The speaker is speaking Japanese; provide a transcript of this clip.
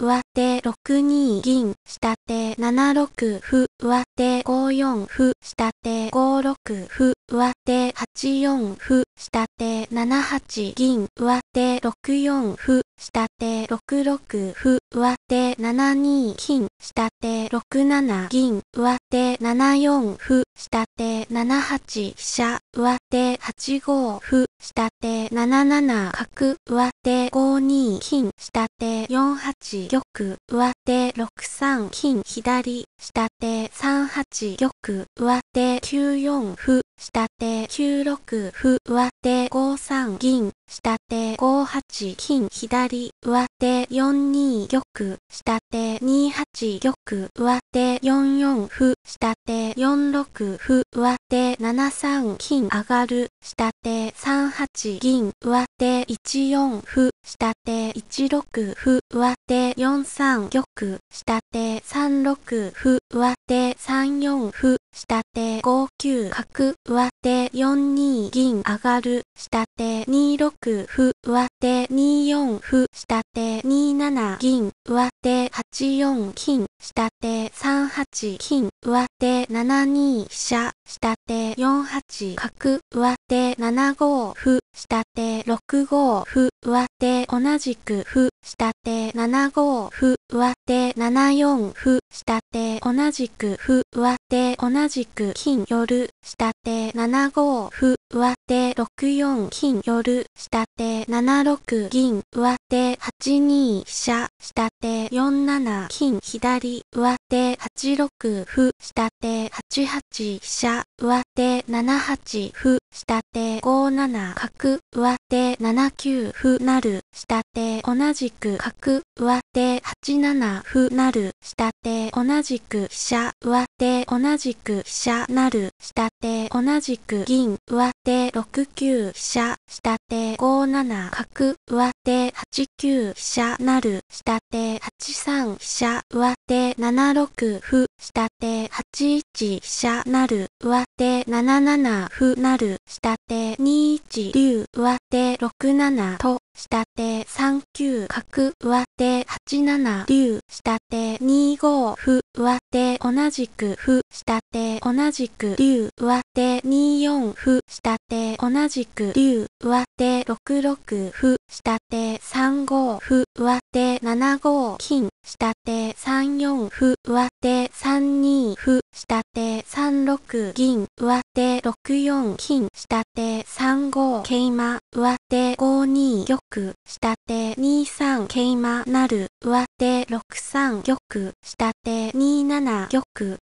上手6二銀、下手7六歩、上手5四歩、下手5六歩、上手8四歩、下手7八銀、上手6四歩、下手6六歩、上手7二金、下手6七銀、上手7四歩、下手7八飛車、上手8五歩、下手7七角、上手5二金、下手八玉、上手6三金、左、下手3八玉、上手9四歩、下手9六歩、上手5三銀、下手5八金、左、上手4二玉、下手2八玉、上手4四歩、下手4六歩、上手7三金上がる、下手3八銀、上手1四歩、下手1六歩、上手4三玉、下手3六歩、上手3四歩、下手5九角、上手4二銀上がる、下手2六歩、上手2四ふ、下手2七銀、上手8四金、下手3八金、上手7二飛車、下手4八角、上手7五歩、下手6五歩、上手同じく歩、下手7五歩、上手7四歩、下手同じく歩、上手同じく金夜、下手7五歩、上手6四金夜、下手7六銀、上手8二飛車、下手4七金左、上手8六歩、下手8八飛車、上手7八歩、下手5七角、上手7九歩なる、下手同じく角、上手8七歩なる、下手同じく飛車、上手同じく飛車なる、下手同じく銀、上手6九飛車、下手5七角、上手8九飛車なる、下手8三飛車、上手7六歩、下手8一飛車なる、上手7七歩なる、下手2一竜、上手6七と、下手3九角、上手8七竜、下手2五歩、上手同じく歩、下手同じく竜、上手2四歩、下手同じく竜、上手6六歩、下手3五歩、上手7五金、下手3四歩、上手3二歩、下手三六銀、上手六四金、下手三五桂馬、上手五二玉、下手二三桂馬なる、上手六三玉、下手二七玉、